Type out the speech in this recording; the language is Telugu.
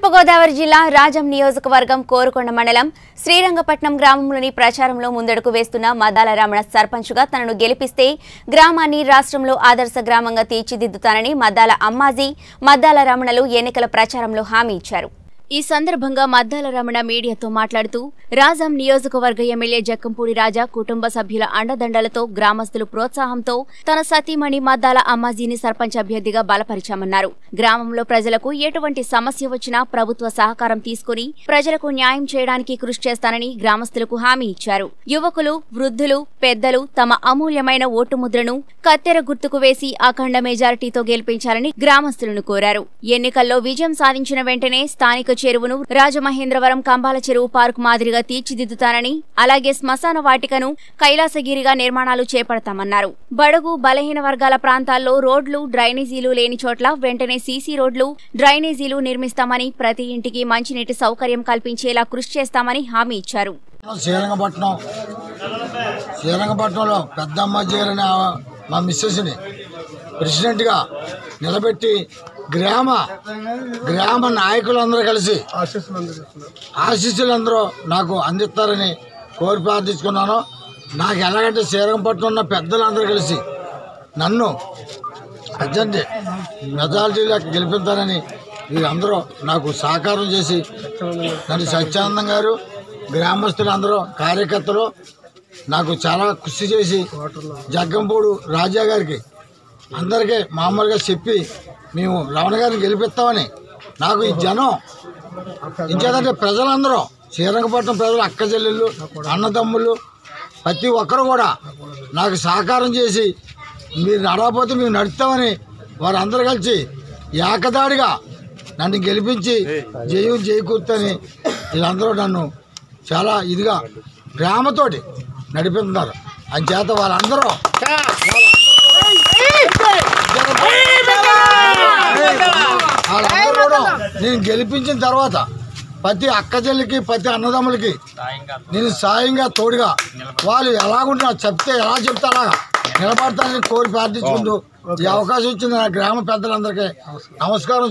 తూర్పుగోదావరి జిల్లా రాజం నియోజకవర్గం కోరుకొండ మండలం శ్రీరంగపట్నం గ్రామంలోని ప్రచారంలో ముందడుగు వేస్తున్న మదాల రమణ సర్పంచ్గా తనను గెలిపిస్తే గ్రామాన్ని రాష్ట్రంలో ఆదర్శ గ్రామంగా తీర్చిదిద్దుతానని మద్దాల అమ్మాజీ మద్దాల రమణలు ఎన్నికల ప్రచారంలో హామీ ఇచ్చారు. ఈ సందర్భంగా మద్దాల రమణ మీడియాతో మాట్లాడుతూ రాజం నియోజకవర్గ ఎమ్మెల్యే జక్కంపూడి రాజా కుటుంబ సభ్యుల అండదండలతో గ్రామస్తులు ప్రోత్సాహంతో తన సతీమణి మద్దాల అమ్మాజీని సర్పంచ్ అభ్యర్థిగా బలపరిచామన్నారు. గ్రామంలో ప్రజలకు ఎటువంటి సమస్య వచ్చినా ప్రభుత్వ సహకారం తీసుకుని ప్రజలకు న్యాయం చేయడానికి కృషి చేస్తానని గ్రామస్తులకు హామీ ఇచ్చారు. యువకులు వృద్ధులు పెద్దలు తమ అమూల్యమైన ఓటు ముద్రను కత్తెర గుర్తుకు వేసి అఖండ మెజారిటీతో గెలిపించాలని గ్రామస్తులను కోరారు. ఎన్నికల్లో విజయం సాధించిన వెంటనే స్థానిక చెరువును రాజమహేంద్రవరం కంబాల చెరువు పార్క్ మాదిరిగా తీర్చిదిద్దుతానని అలాగే శ్మశాన వాటికను కైలాసగిరిగా నిర్మాణాలు చేపడతామన్నారు. బడుగు బలహీన వర్గాల ప్రాంతాల్లో రోడ్లు డ్రైనేజీలు లేని చోట్ల వెంటనే సీసీ రోడ్లు డ్రైనేజీలు నిర్మిస్తామని ప్రతి ఇంటికి మంచినీటి సౌకర్యం కల్పించేలా కృషి చేస్తామని హామీ ఇచ్చారు. శ్రీరంగపట్నం. శ్రీరంగపట్నంలో పెద్దమ్మ చేరిన మా మిస్సెస్ని ప్రెసిడెంట్గా నిలబెట్టి గ్రామ గ్రామ నాయకులందరూ కలిసి ఆశీస్సులందరూ నాకు అందిస్తారని కోరి ప్రార్థించుకున్నాను. నాకు ఎలాగంటే శ్రీరంగపట్నం ఉన్న పెద్దలందరూ కలిసి నన్ను అర్జెంట్ మెజారిటీలో గెలిపిస్తారని వీరందరూ నాకు సహకారం చేసి నన్ను సత్యానందం గారు గ్రామస్తులందరూ కార్యకర్తలు నాకు చాలా కృషి చేసి జగ్గంపూడు రాజా గారికి అందరికీ మామూలుగా చెప్పి మేము రమణ గారిని గెలిపిస్తామని. నాకు ఈ జనం ఇంకేదంటే ప్రజలందరూ శ్రీరంగపట్నం ప్రజలు అక్క చెల్లెళ్ళు అన్నదమ్ములు ప్రతి ఒక్కరు కూడా నాకు సహకారం చేసి మీరు నడవకపోతే మేము నడుస్తామని వారందరూ కలిసి ఏకదాడిగా నన్ను గెలిపించి జయం జయకూర్తని వీళ్ళందరూ నన్ను చాలా ఇదిగా ప్రేమతోటి నడిపిస్తున్నారు. అని చేత వాళ్ళందరూ నేను గెలిపించిన తర్వాత ప్రతి అక్క చెల్లికి ప్రతి అన్నదమ్ములకి నేను సాయంగా తోడుగా వాళ్ళు ఎలాగుంటున్నా చెప్తే ఎలా చెప్తే అలాగా నిలబడతానని కోరి ప్రార్థించుకుంటూ ఈ అవకాశం ఇచ్చిన నా గ్రామ పెద్దలందరికీ నమస్కారం.